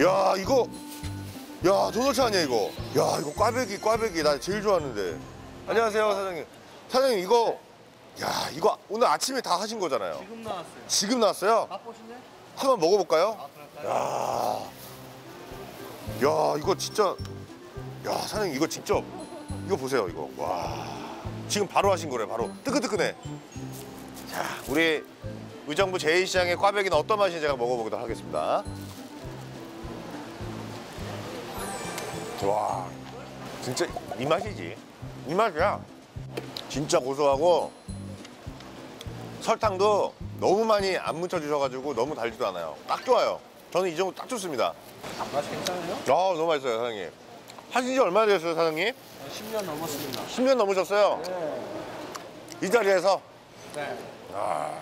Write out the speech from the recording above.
야 이거. 야 도너츠 아니야 이거. 야 이거 꽈배기 꽈배기. 나 제일 좋아하는데. 안녕하세요 사장님. 사장님 이거. 야 이거 오늘 아침에 다 하신 거잖아요. 지금 나왔어요. 지금 나왔어요? 맛보실래? 한번 먹어볼까요? 아, 그럴까요? 야, 야 이거 진짜. 야 사장님 이거 직접. 이거 보세요 이거. 와. 지금 바로 하신 거래 바로. 뜨끈뜨끈해. 자 우리 의정부 제2시장의 꽈배기는 어떤 맛인지 제가 먹어보도록 하겠습니다 와 진짜 이 맛이지 이 맛이야 진짜 고소하고 설탕도 너무 많이 안 묻혀주셔가지고 너무 달지도 않아요 딱 좋아요 저는 이 정도 딱 좋습니다 맛 괜찮아요? 아 너무 맛있어요 사장님 하신 지 얼마나 되셨어요 사장님? 10년 넘었습니다. 10년 넘으셨어요 네. 이 자리에서 네. 아